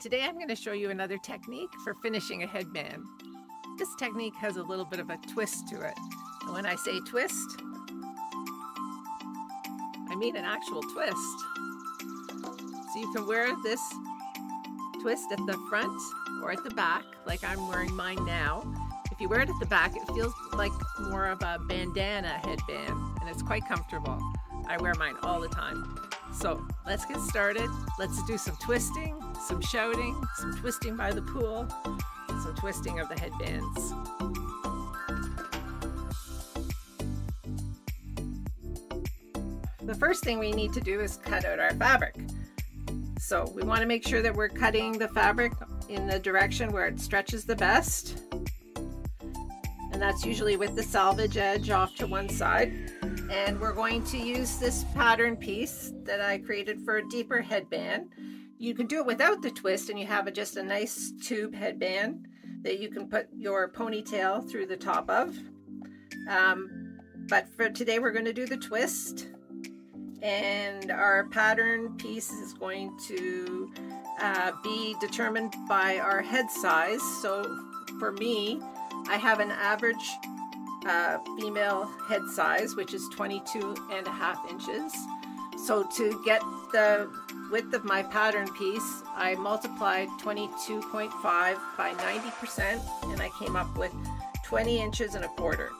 Today I'm going to show you another technique for finishing a headband. This technique has a little bit of a twist to it. And when I say twist, I mean an actual twist. So you can wear this twist at the front or at the back, like I'm wearing mine now. If you wear it at the back, it feels like more of a bandana headband and it's quite comfortable. I wear mine all the time. So let's get started. Let's do some twisting, some shouting, some twisting by the pool, some twisting of the headbands. The first thing we need to do is cut out our fabric. So we want to make sure that we're cutting the fabric in the direction where it stretches the best. And that's usually with the selvage edge off to one side. And we're going to use this pattern piece that I created for a deeper headband. You can do it without the twist and you have a, just a nice tube headband that you can put your ponytail through the top of. Um, but for today we're going to do the twist and our pattern piece is going to uh, be determined by our head size. So for me, I have an average uh, female head size, which is 22 and a half inches. So to get the width of my pattern piece, I multiplied 22.5 by 90% and I came up with 20 inches and a quarter.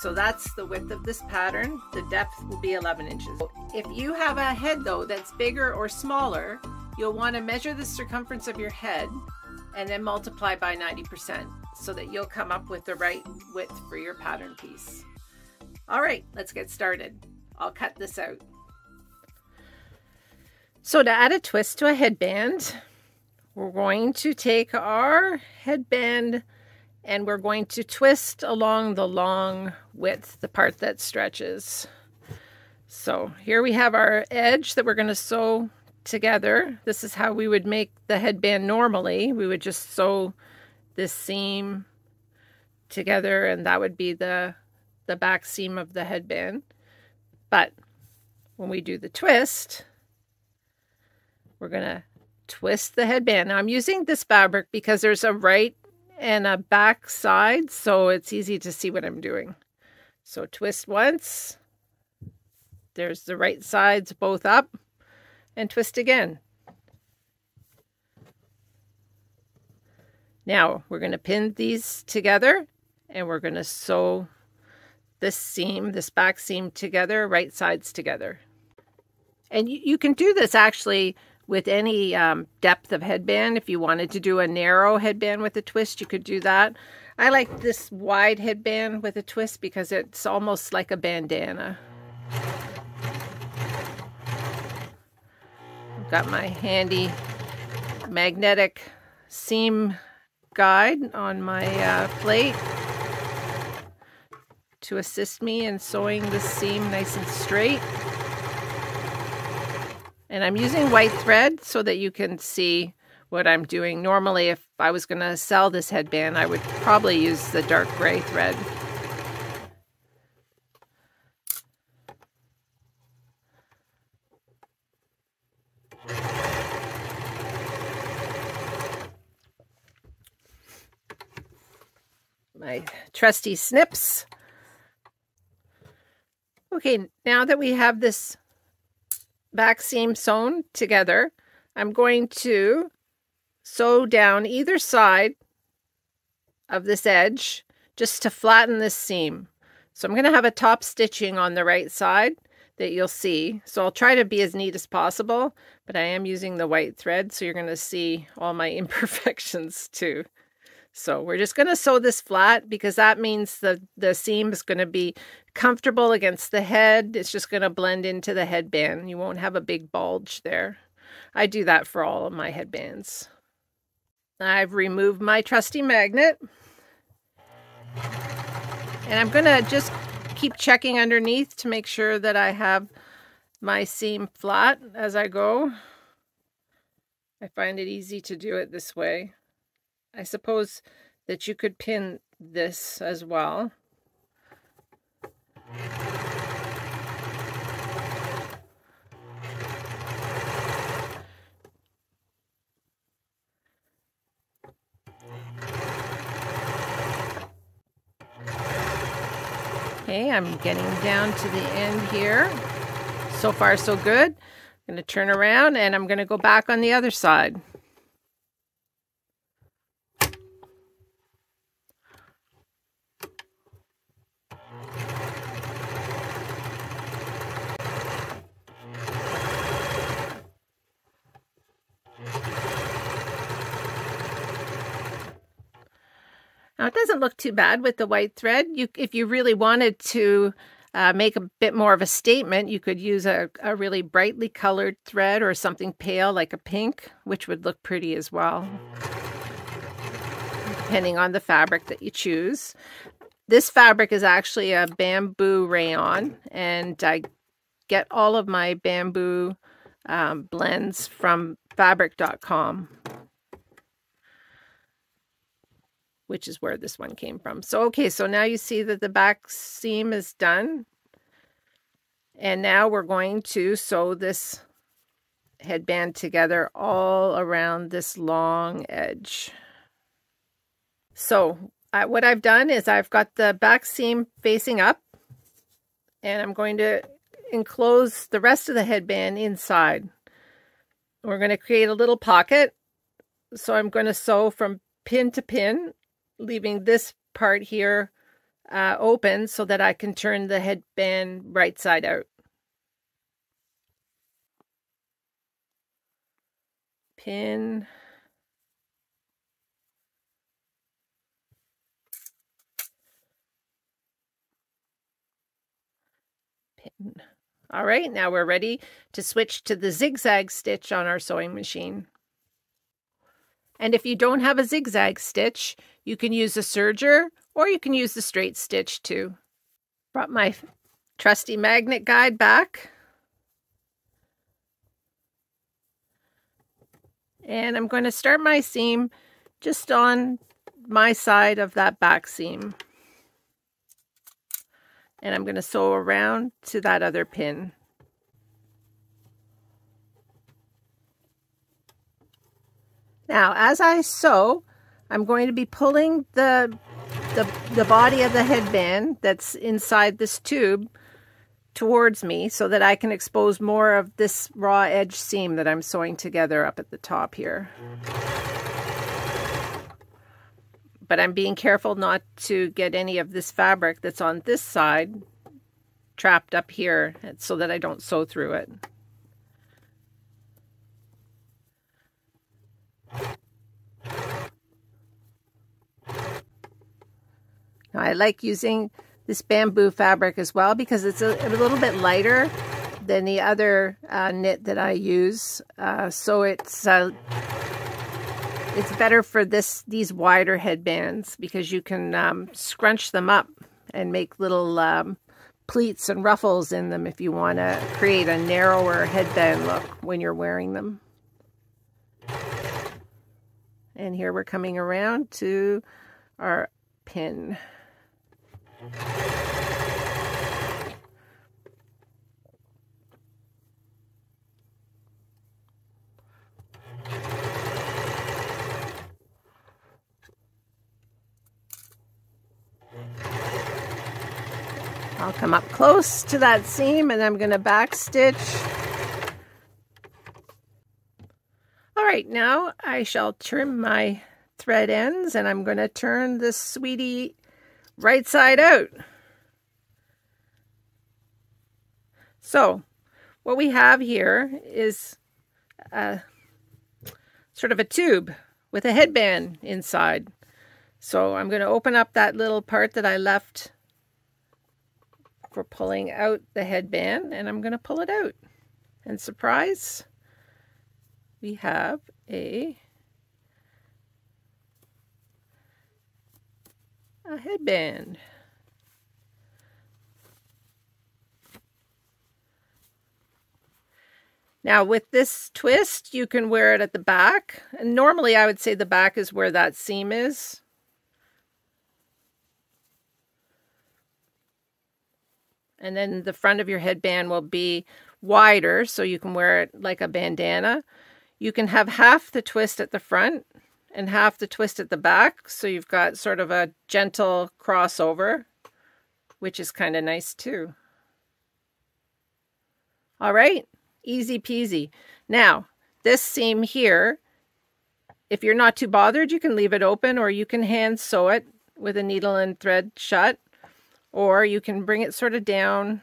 So that's the width of this pattern. The depth will be 11 inches. If you have a head though that's bigger or smaller, you'll want to measure the circumference of your head and then multiply by 90% so that you'll come up with the right width for your pattern piece. All right, let's get started. I'll cut this out. So to add a twist to a headband, we're going to take our headband and we're going to twist along the long width, the part that stretches. So here we have our edge that we're going to sew together. This is how we would make the headband normally. We would just sew this seam together and that would be the the back seam of the headband. But when we do the twist, we're to twist the headband. Now I'm using this fabric because there's a right and a back side, so it's easy to see what I'm doing. So twist once. There's the right sides both up and twist again. Now we're going to pin these together and we're going to sew this seam, this back seam together, right sides together. And you, you can do this actually with any um, depth of headband. If you wanted to do a narrow headband with a twist, you could do that. I like this wide headband with a twist because it's almost like a bandana. I've got my handy magnetic seam guide on my uh, plate to assist me in sewing the seam nice and straight. And I'm using white thread so that you can see what I'm doing. Normally, if I was going to sell this headband, I would probably use the dark gray thread. My trusty snips. Okay, now that we have this back seam sewn together, I'm going to sew down either side of this edge just to flatten this seam. So I'm going to have a top stitching on the right side that you'll see. So I'll try to be as neat as possible, but I am using the white thread, so you're going to see all my imperfections too. So we're just going to sew this flat because that means the, the seam is going to be comfortable against the head. It's just going to blend into the headband. You won't have a big bulge there. I do that for all of my headbands. I've removed my trusty magnet. And I'm going to just keep checking underneath to make sure that I have my seam flat as I go. I find it easy to do it this way. I suppose that you could pin this as well. Okay, I'm getting down to the end here. So far, so good. I'm going to turn around and I'm going to go back on the other side. Now it doesn't look too bad with the white thread. You, if you really wanted to uh, make a bit more of a statement, you could use a, a really brightly colored thread or something pale like a pink, which would look pretty as well, depending on the fabric that you choose. This fabric is actually a bamboo rayon, and I get all of my bamboo um, blends from fabric.com. which is where this one came from. So, okay, so now you see that the back seam is done. And now we're going to sew this headband together all around this long edge. So uh, what I've done is I've got the back seam facing up and I'm going to enclose the rest of the headband inside. We're going to create a little pocket. So I'm going to sew from pin to pin leaving this part here uh, open so that I can turn the headband right side out. Pin. Pin. All right, now we're ready to switch to the zigzag stitch on our sewing machine. And if you don't have a zigzag stitch, you can use a serger or you can use the straight stitch too. Brought my trusty magnet guide back. And I'm going to start my seam just on my side of that back seam. And I'm going to sew around to that other pin. Now, as I sew, I'm going to be pulling the, the, the body of the headband that's inside this tube towards me so that I can expose more of this raw edge seam that I'm sewing together up at the top here. But I'm being careful not to get any of this fabric that's on this side trapped up here so that I don't sew through it. I like using this bamboo fabric as well because it's a, a little bit lighter than the other uh, knit that I use. Uh, so it's uh, it's better for this these wider headbands because you can um, scrunch them up and make little um, pleats and ruffles in them if you want to create a narrower headband look when you're wearing them. And here we're coming around to our pin. I'll come up close to that seam and I'm going to back stitch. All right, now I shall trim my thread ends and I'm going to turn this sweetie right side out. So what we have here is a, sort of a tube with a headband inside. So I'm going to open up that little part that I left for pulling out the headband and I'm going to pull it out. And surprise, we have a a headband. Now with this twist, you can wear it at the back. And normally I would say the back is where that seam is. And then the front of your headband will be wider, so you can wear it like a bandana. You can have half the twist at the front and half the twist at the back. So you've got sort of a gentle crossover. which is kind of nice too. All right, easy peasy. Now, this seam here, if you're not too bothered, you can leave it open or you can hand sew it with a needle and thread shut, or you can bring it sort of down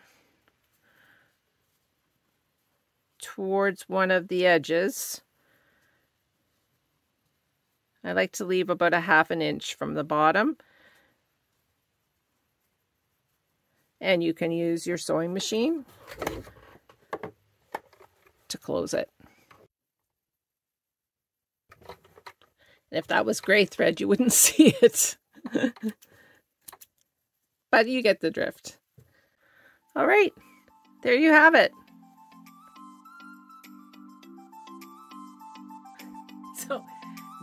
towards one of the edges. I like to leave about a half an inch from the bottom. And you can use your sewing machine to close it. And if that was gray thread, you wouldn't see it. but you get the drift. All right, there you have it.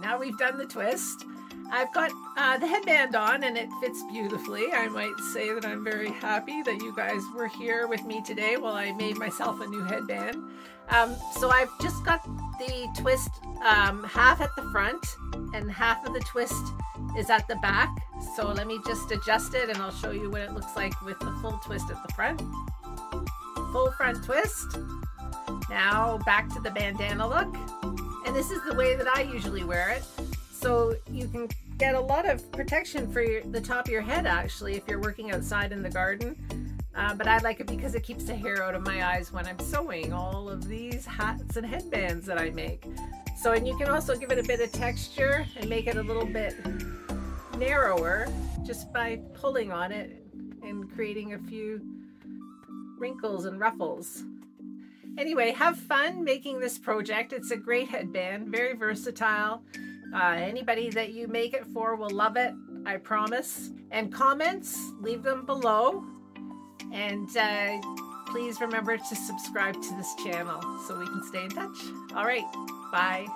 Now we've done the twist. I've got uh, the headband on and it fits beautifully. I might say that I'm very happy that you guys were here with me today while I made myself a new headband. Um, so I've just got the twist um, half at the front and half of the twist is at the back. So let me just adjust it and I'll show you what it looks like with the full twist at the front. Full front twist. Now back to the bandana look. And this is the way that I usually wear it. So you can get a lot of protection for your, the top of your head actually if you're working outside in the garden. Uh, but I like it because it keeps the hair out of my eyes when I'm sewing all of these hats and headbands that I make. So, and you can also give it a bit of texture and make it a little bit narrower just by pulling on it and creating a few wrinkles and ruffles. Anyway, have fun making this project. It's a great headband, very versatile. Uh, anybody that you make it for will love it, I promise. And comments, leave them below. And uh, please remember to subscribe to this channel so we can stay in touch. All right, bye.